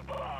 above.